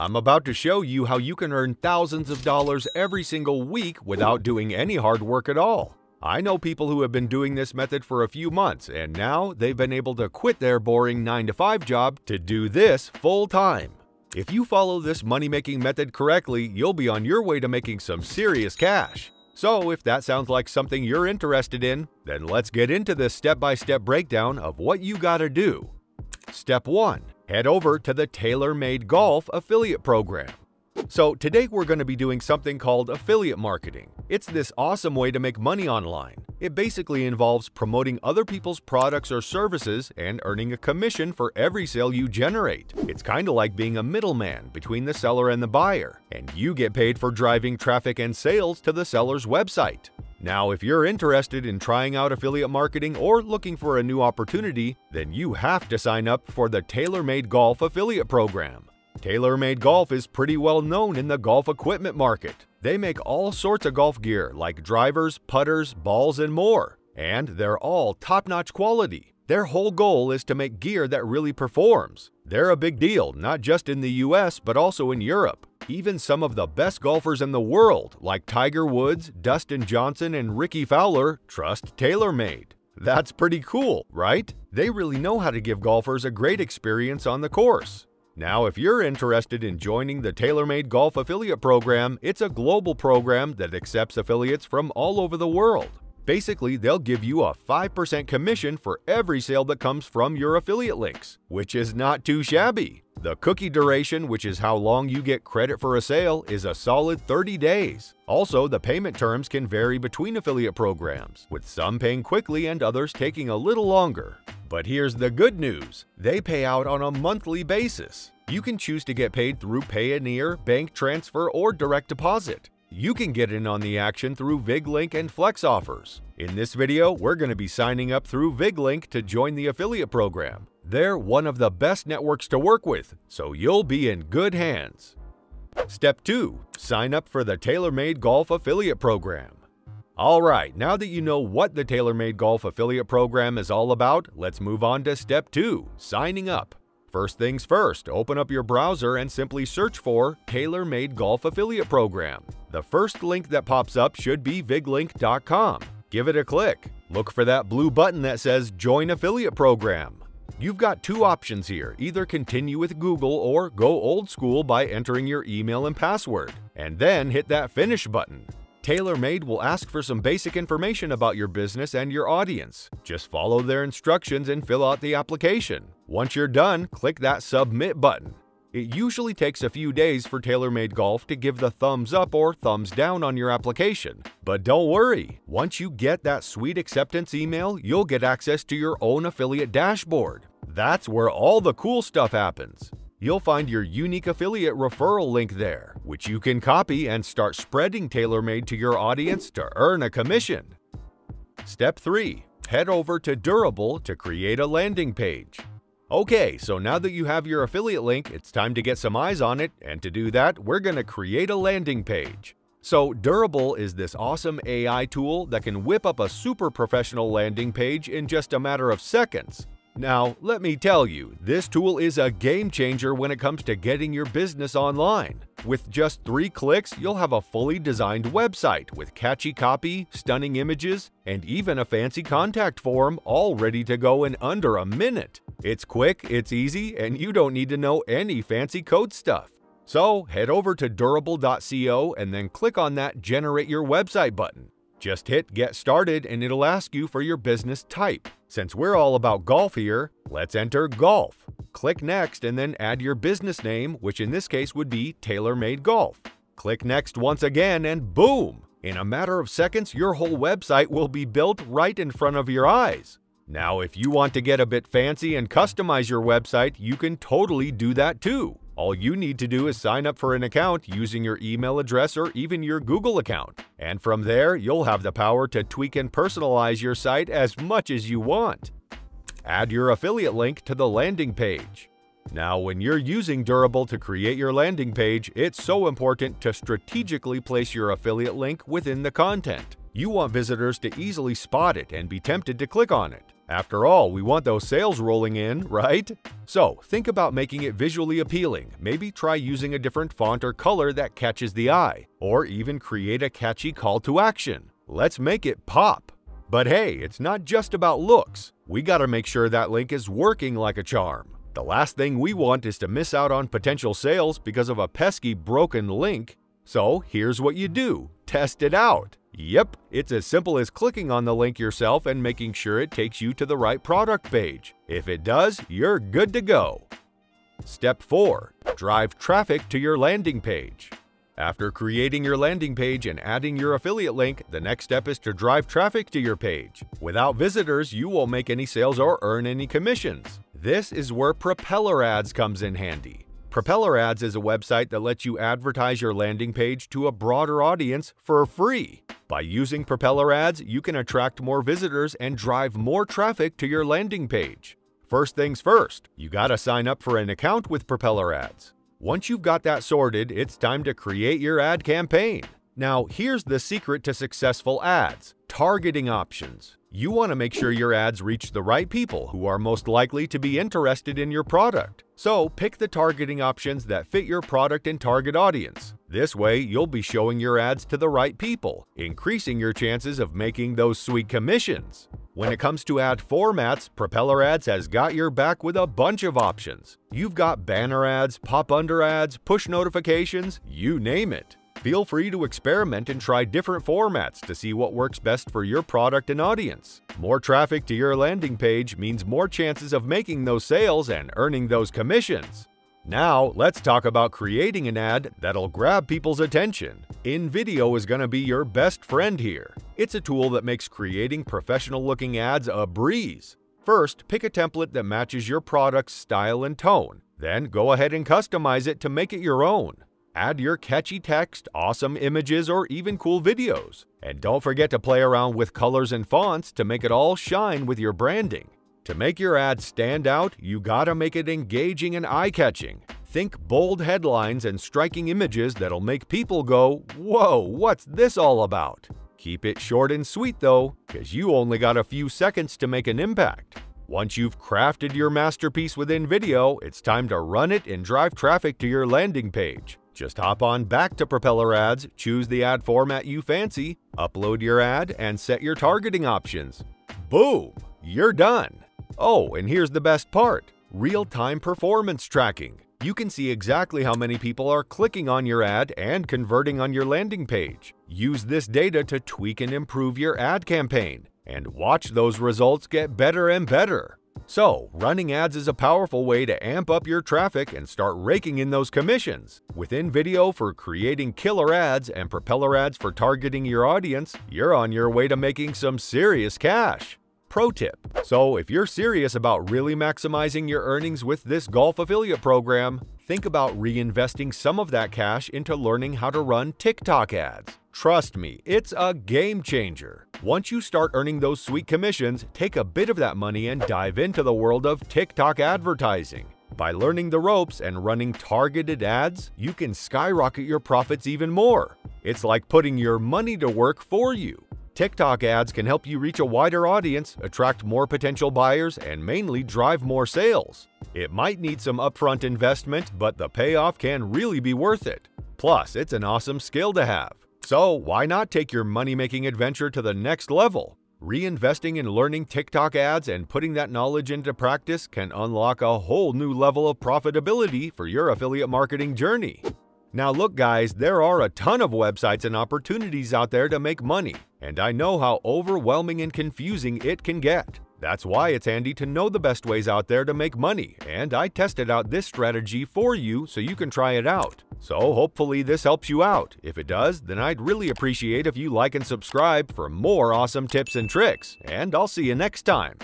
I'm about to show you how you can earn thousands of dollars every single week without doing any hard work at all. I know people who have been doing this method for a few months and now they've been able to quit their boring 9 to 5 job to do this full time. If you follow this money making method correctly, you'll be on your way to making some serious cash. So if that sounds like something you're interested in, then let's get into this step-by-step breakdown of what you gotta do. Step 1 head over to the TaylorMade Golf affiliate program. So today we're going to be doing something called affiliate marketing. It's this awesome way to make money online. It basically involves promoting other people's products or services and earning a commission for every sale you generate. It's kind of like being a middleman between the seller and the buyer, and you get paid for driving traffic and sales to the seller's website. Now, if you're interested in trying out affiliate marketing or looking for a new opportunity, then you have to sign up for the TaylorMade Golf Affiliate Program. TaylorMade Golf is pretty well known in the golf equipment market. They make all sorts of golf gear like drivers, putters, balls, and more. And they're all top-notch quality. Their whole goal is to make gear that really performs. They're a big deal, not just in the US, but also in Europe. Even some of the best golfers in the world, like Tiger Woods, Dustin Johnson, and Rickie Fowler, trust TaylorMade. That's pretty cool, right? They really know how to give golfers a great experience on the course. Now, if you're interested in joining the TaylorMade Golf Affiliate Program, it's a global program that accepts affiliates from all over the world. Basically, they'll give you a 5% commission for every sale that comes from your affiliate links, which is not too shabby. The cookie duration, which is how long you get credit for a sale, is a solid 30 days. Also, the payment terms can vary between affiliate programs, with some paying quickly and others taking a little longer. But here's the good news. They pay out on a monthly basis. You can choose to get paid through Payoneer, bank transfer, or direct deposit. You can get in on the action through VigLink and FlexOffers. In this video, we're going to be signing up through VigLink to join the affiliate program. They're one of the best networks to work with, so you'll be in good hands. Step 2. Sign up for the TaylorMade Golf Affiliate Program. Alright, now that you know what the TaylorMade Golf Affiliate Program is all about, let's move on to Step 2. Signing up. First things first, open up your browser and simply search for TaylorMade Golf Affiliate Program. The first link that pops up should be viglink.com. Give it a click. Look for that blue button that says Join Affiliate Program. You've got two options here, either continue with Google or go old school by entering your email and password, and then hit that Finish button. TaylorMade will ask for some basic information about your business and your audience. Just follow their instructions and fill out the application. Once you're done, click that Submit button. It usually takes a few days for TaylorMade Golf to give the thumbs up or thumbs down on your application. But don't worry, once you get that sweet acceptance email, you'll get access to your own affiliate dashboard. That's where all the cool stuff happens. You'll find your unique affiliate referral link there, which you can copy and start spreading TaylorMade to your audience to earn a commission. Step 3. Head over to Durable to create a landing page. Okay, so now that you have your affiliate link, it's time to get some eyes on it, and to do that, we're going to create a landing page. So Durable is this awesome AI tool that can whip up a super professional landing page in just a matter of seconds. Now, let me tell you, this tool is a game changer when it comes to getting your business online. With just three clicks, you'll have a fully designed website with catchy copy, stunning images, and even a fancy contact form all ready to go in under a minute. It's quick, it's easy, and you don't need to know any fancy code stuff. So head over to durable.co and then click on that Generate Your Website button. Just hit Get Started and it'll ask you for your business type. Since we're all about golf here, let's enter golf. Click Next and then add your business name, which in this case would be TaylorMade Golf. Click Next once again and boom! In a matter of seconds, your whole website will be built right in front of your eyes. Now, if you want to get a bit fancy and customize your website, you can totally do that too. All you need to do is sign up for an account using your email address or even your Google account. And from there, you'll have the power to tweak and personalize your site as much as you want. Add your affiliate link to the landing page. Now, when you're using Durable to create your landing page, it's so important to strategically place your affiliate link within the content. You want visitors to easily spot it and be tempted to click on it. After all, we want those sales rolling in, right? So, think about making it visually appealing. Maybe try using a different font or color that catches the eye, or even create a catchy call to action. Let's make it pop! But hey, it's not just about looks. We gotta make sure that link is working like a charm. The last thing we want is to miss out on potential sales because of a pesky broken link. So here's what you do. Test it out. Yep, it's as simple as clicking on the link yourself and making sure it takes you to the right product page. If it does, you're good to go. Step 4. Drive traffic to your landing page. After creating your landing page and adding your affiliate link, the next step is to drive traffic to your page. Without visitors, you won't make any sales or earn any commissions. This is where Propeller Ads comes in handy. Propeller Ads is a website that lets you advertise your landing page to a broader audience for free. By using Propeller Ads, you can attract more visitors and drive more traffic to your landing page. First things first, you gotta sign up for an account with Propeller Ads. Once you've got that sorted, it's time to create your ad campaign. Now, here's the secret to successful ads targeting options. You want to make sure your ads reach the right people who are most likely to be interested in your product. So, pick the targeting options that fit your product and target audience. This way, you'll be showing your ads to the right people, increasing your chances of making those sweet commissions. When it comes to ad formats, Propeller Ads has got your back with a bunch of options. You've got banner ads, pop-under ads, push notifications, you name it. Feel free to experiment and try different formats to see what works best for your product and audience. More traffic to your landing page means more chances of making those sales and earning those commissions. Now, let's talk about creating an ad that'll grab people's attention. InVideo is going to be your best friend here. It's a tool that makes creating professional-looking ads a breeze. First, pick a template that matches your product's style and tone. Then, go ahead and customize it to make it your own. Add your catchy text, awesome images, or even cool videos. And don't forget to play around with colors and fonts to make it all shine with your branding. To make your ad stand out, you gotta make it engaging and eye-catching. Think bold headlines and striking images that'll make people go, whoa, what's this all about? Keep it short and sweet though, cause you only got a few seconds to make an impact. Once you've crafted your masterpiece with InVideo, it's time to run it and drive traffic to your landing page. Just hop on back to Propeller Ads, choose the ad format you fancy, upload your ad, and set your targeting options. Boom! You're done! Oh, and here's the best part real time performance tracking. You can see exactly how many people are clicking on your ad and converting on your landing page. Use this data to tweak and improve your ad campaign, and watch those results get better and better. So, running ads is a powerful way to amp up your traffic and start raking in those commissions. With InVideo for creating killer ads and Propeller Ads for targeting your audience, you're on your way to making some serious cash. Pro tip. So if you're serious about really maximizing your earnings with this golf affiliate program, think about reinvesting some of that cash into learning how to run TikTok ads. Trust me, it's a game changer. Once you start earning those sweet commissions, take a bit of that money and dive into the world of TikTok advertising. By learning the ropes and running targeted ads, you can skyrocket your profits even more. It's like putting your money to work for you. TikTok ads can help you reach a wider audience, attract more potential buyers, and mainly drive more sales. It might need some upfront investment, but the payoff can really be worth it. Plus, it's an awesome skill to have. So, why not take your money-making adventure to the next level? Reinvesting in learning TikTok ads and putting that knowledge into practice can unlock a whole new level of profitability for your affiliate marketing journey. Now look guys, there are a ton of websites and opportunities out there to make money, and I know how overwhelming and confusing it can get. That's why it's handy to know the best ways out there to make money, and I tested out this strategy for you so you can try it out. So hopefully this helps you out. If it does, then I'd really appreciate if you like and subscribe for more awesome tips and tricks, and I'll see you next time.